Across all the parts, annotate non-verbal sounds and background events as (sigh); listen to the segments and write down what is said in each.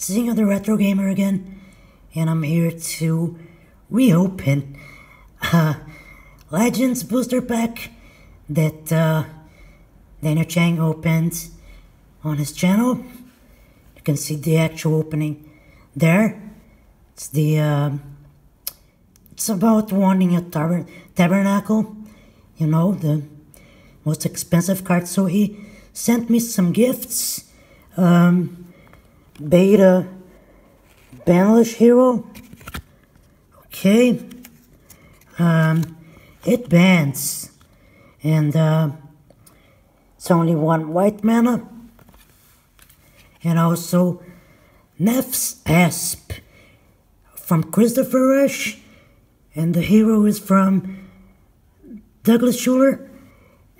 Zinga the Retro Gamer again, and I'm here to reopen uh, Legends Booster Pack that uh, Daniel Chang opened on his channel. You can see the actual opening there. It's the uh, it's about wanting a tab- tabernacle, you know, the most expensive card. So he sent me some gifts. Um, beta Benalish hero. Okay. Um, it bans. And uh, it's only one white mana. And also Nafs Asp from Christopher Rush. And the hero is from Douglas Shuler.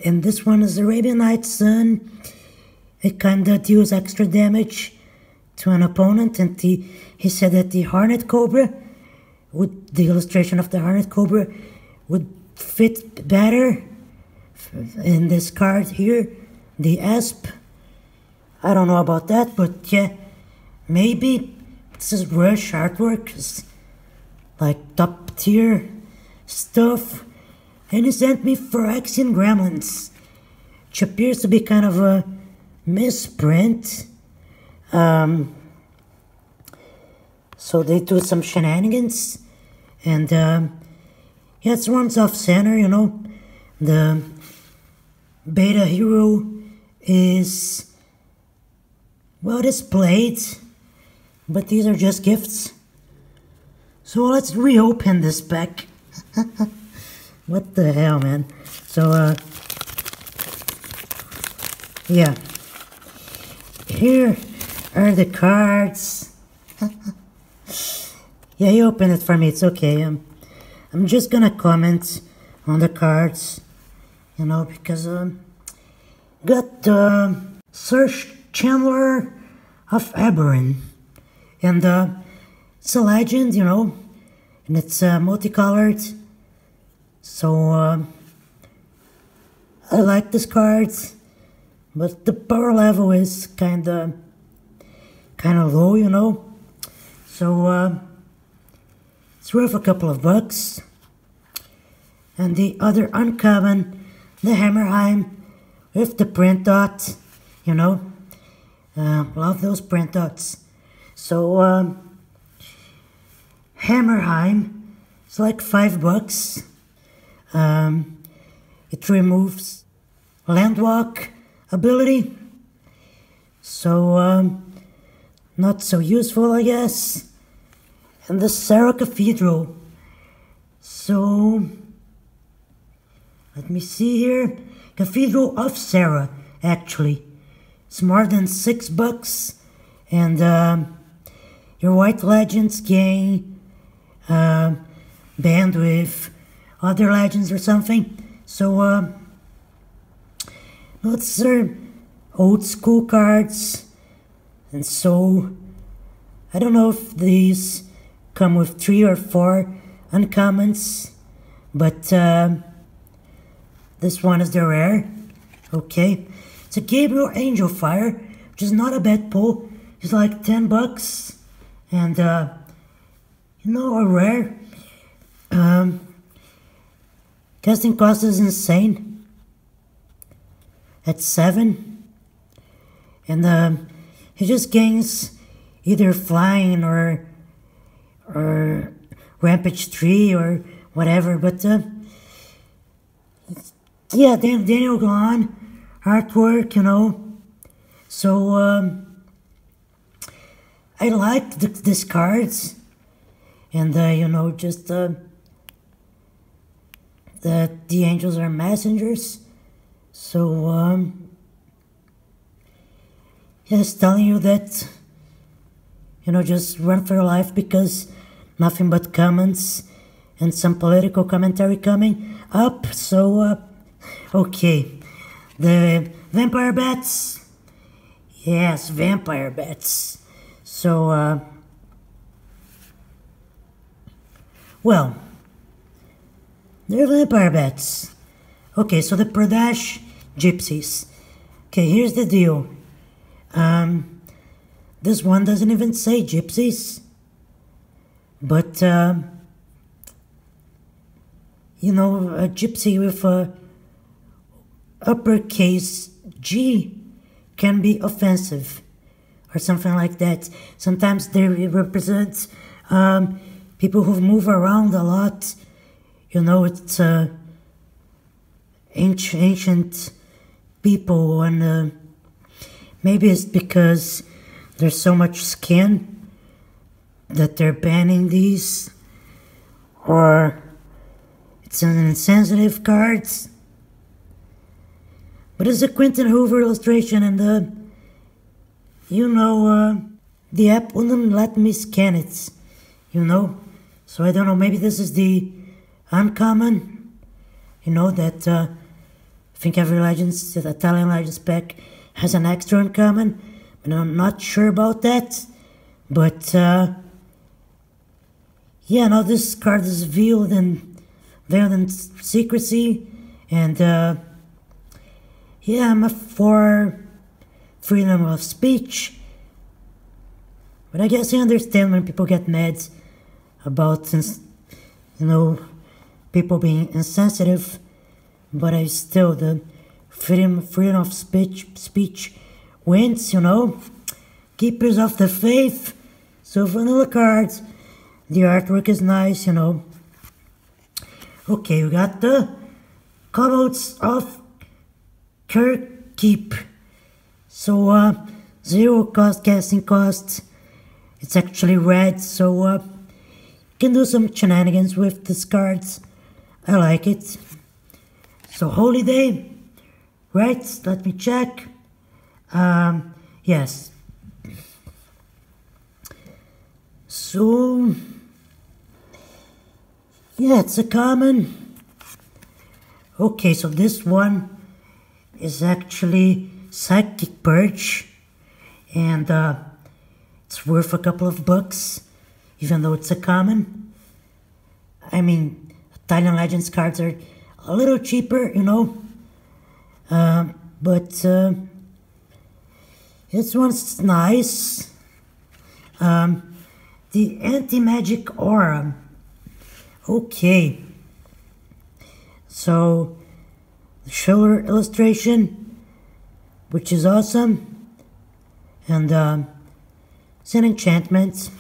And this one is Arabian Night Sun. It kinda deals extra damage to an opponent, and the, he said that the Hornet Cobra, would the illustration of the Hornet Cobra, would fit better in this card here, the Asp. I don't know about that, but yeah, maybe this is Rush artwork, it's like top tier stuff. And he sent me Phyrexian Gremlins, which appears to be kind of a misprint. Um, so they do some shenanigans, and um, yeah, it's runs off center, you know. The beta hero is well displayed, but these are just gifts. So let's reopen this pack. (laughs) what the hell, man? So, uh, yeah. Here are the cards. (laughs) yeah, you open it for me. It's okay. I'm, I'm just gonna comment on the cards, you know, because um, got uh, Sir Shandlar of Eberron, and uh, it's a legend, you know, and it's uh, multicolored. So uh, I like this card, but the power level is kinda kind of low, you know. So uh, it's worth a couple of bucks. And the other uncommon, the Hammerheim with the print dot, you know. Uh, love those print dots. So um, Hammerheim it's like five bucks. Um, it removes landwalk ability. So um, not so useful, I guess. And the Serra Cathedral. So, let me see here. Cathedral of Serra, actually. It's more than six bucks. And um, your White Legends gain uh, band with other legends or something. So, uh, let's uh, old school cards. And so, I don't know if these come with three or four uncommons, but uh, this one is the rare. Okay, it's a Gabriel Angelfire, which is not a bad pull. It's like 10 bucks, and uh, you know, a rare. Um, casting cost is insane at 7, and um, he just gains either flying or or rampage tree or whatever but uh, yeah Dan- Daniel Gelon artwork you know. So um, i like the, these cards and uh, you know just uh, that the angels are messengers. So um, just telling you that you know just run for your life because nothing but comments and some political commentary coming up so uh, okay. The vampire bats. Yes vampire bats. So uh, well they're vampire bats. Okay so the Pradesh gypsies. Okay here's the deal um, this one doesn't even say gypsies. But, uh, you know, a gypsy with a uppercase G can be offensive or something like that. Sometimes they represent um, people who move around a lot. You know, it's uh, ancient, ancient people, and uh, maybe it's because there's so much skin that they're banning these, or it's an insensitive cards. But it's a Quinton Hoover illustration, and uh, you know, uh, the app wouldn't let me scan it, you know. So I don't know, maybe this is the uncommon, you know, that uh, I think every Legends, the Italian Legends pack has an extra uncommon, but I'm not sure about that. But uh, yeah, now this card is veiled in veiled in secrecy, and uh, yeah, I'm for freedom of speech. But I guess I understand when people get mad about, you know, people being insensitive. But I still, the freedom, freedom of speech, speech wins, you know. Keepers of the faith. So vanilla cards. The artwork is nice, you know. Okay, we got the cutouts of Kher Keep. So, uh, zero cost casting cost. It's actually red, so, uh, you can do some shenanigans with these cards. I like it. So, holiday, right? Let me check. Um, yes. So, yeah, it's a common. Okay, so this one is actually Psychic Purge, and uh, it's worth a couple of bucks, even though it's a common. I mean, Italian Legends cards are a little cheaper, you know, uh, but uh, this one's nice. Um, the Anti-Magic Aura Okay. So, the Shuler illustration, which is awesome, and uh, it's an enchantment.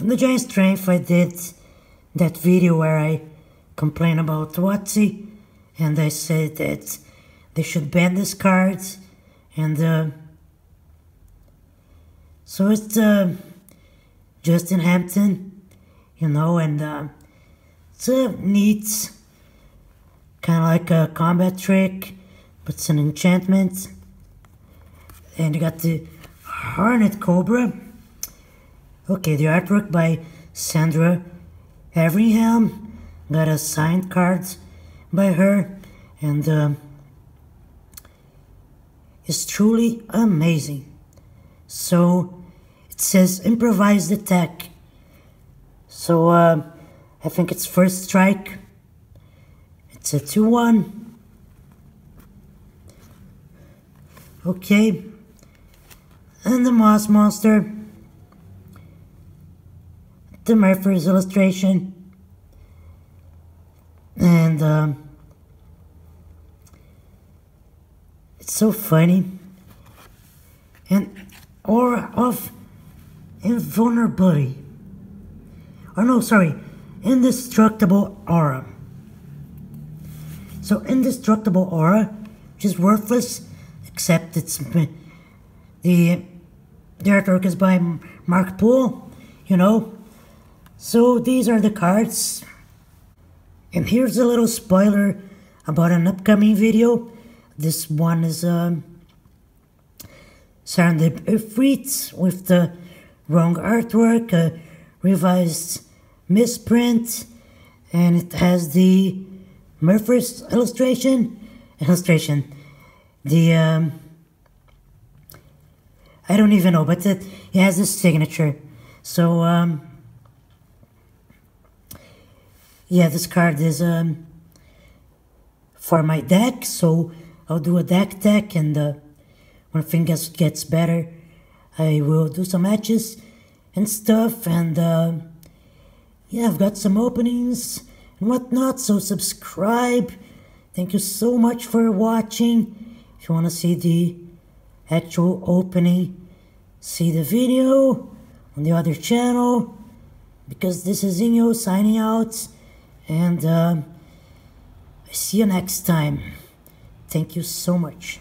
And the giant strength, I did that video where I complain about WotC, and I said that they should ban this card, and uh, so it's uh, Justin Hampton, you know, and uh, it's a neat, kind of like a combat trick, but it's an enchantment. And you got the Hornet Cobra. Okay, the artwork by Sandra Everingham. Got a signed card by her, and uh, it's truly amazing. So it says improvised attack. So uh, I think it's first strike. It's a 2 1. Okay. And the Moss Monster. The Myrfors illustration. And um, so funny. And aura of invulnerability. Or no, sorry indestructible aura. So indestructible aura, which is worthless, except it's the the artwork is by Mark Poole, you know. So these are the cards. And here's a little spoiler about an upcoming video. This one is a Serendib Efreet with the wrong artwork, a revised misprint and it has the Myrfors illustration illustration. The um, I don't even know but it, it has a signature. So um, yeah this card is um, for my deck so I'll do a deck deck and uh, when things gets better I will do some matches and stuff, and uh, yeah, I've got some openings and whatnot, so subscribe. Thank you so much for watching. If you want to see the actual opening, see the video on the other channel, because this is Inyo signing out, and uh, see you next time. Thank you so much.